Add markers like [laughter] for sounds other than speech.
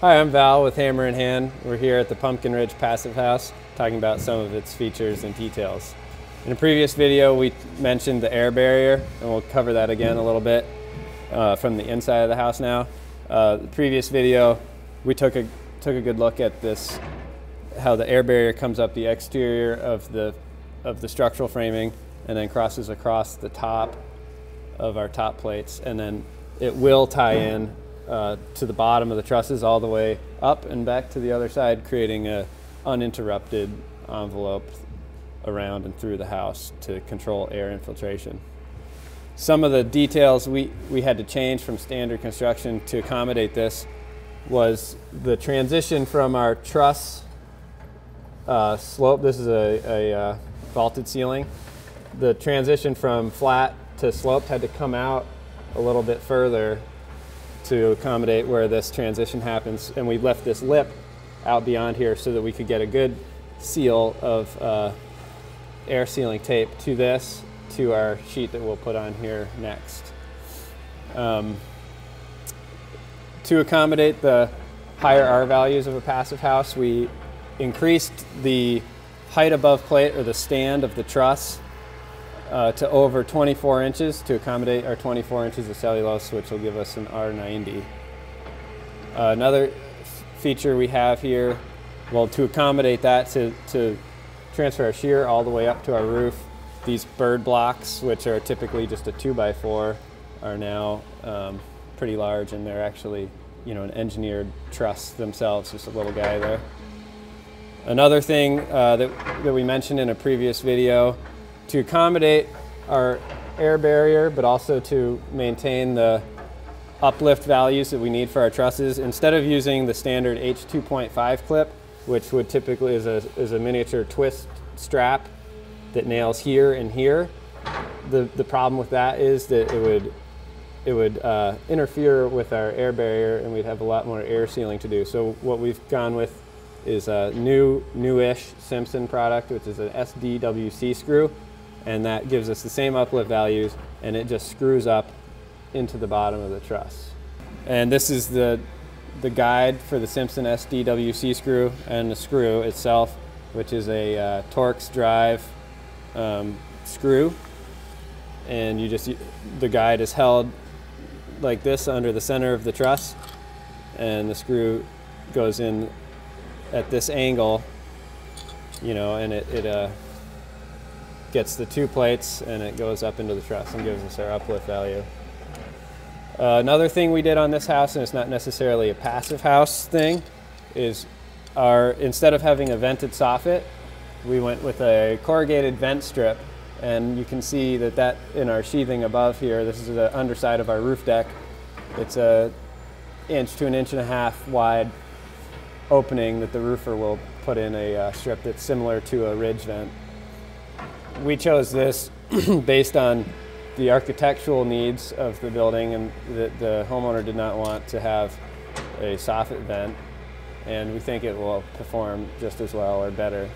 Hi, I'm Val with Hammer & Hand. We're here at the Pumpkin Ridge Passive House talking about some of its features and details. In a previous video, we mentioned the air barrier, and we'll cover that again a little bit uh, from the inside of the house now. Uh, the previous video, we took a, took a good look at this, how the air barrier comes up the exterior of the, of the structural framing and then crosses across the top of our top plates, and then it will tie in uh, to the bottom of the trusses all the way up and back to the other side, creating a uninterrupted envelope around and through the house to control air infiltration. Some of the details we, we had to change from standard construction to accommodate this was the transition from our truss uh, slope. This is a, a uh, vaulted ceiling. The transition from flat to sloped had to come out a little bit further to accommodate where this transition happens. And we left this lip out beyond here so that we could get a good seal of uh, air sealing tape to this, to our sheet that we'll put on here next. Um, to accommodate the higher R values of a passive house, we increased the height above plate or the stand of the truss uh, to over 24 inches to accommodate our 24 inches of cellulose, which will give us an R90. Uh, another feature we have here, well, to accommodate that, to, to transfer our shear all the way up to our roof, these bird blocks, which are typically just a 2 by 4 are now um, pretty large and they're actually you know, an engineered truss themselves, just a little guy there. Another thing uh, that, that we mentioned in a previous video to accommodate our air barrier, but also to maintain the uplift values that we need for our trusses. Instead of using the standard H2.5 clip, which would typically is a, is a miniature twist strap that nails here and here, the, the problem with that is that it would it would uh, interfere with our air barrier and we'd have a lot more air sealing to do. So what we've gone with is a new, newish Simpson product, which is an SDWC screw and that gives us the same uplift values and it just screws up into the bottom of the truss. And this is the, the guide for the Simpson SDWC screw and the screw itself, which is a uh, Torx drive um, screw. And you just, the guide is held like this under the center of the truss and the screw goes in at this angle, you know, and it, it uh, gets the two plates and it goes up into the truss and gives us our uplift value. Uh, another thing we did on this house, and it's not necessarily a passive house thing, is our instead of having a vented soffit, we went with a corrugated vent strip. And you can see that that in our sheathing above here, this is the underside of our roof deck. It's a inch to an inch and a half wide opening that the roofer will put in a uh, strip that's similar to a ridge vent we chose this [clears throat] based on the architectural needs of the building and the, the homeowner did not want to have a soffit vent. And we think it will perform just as well or better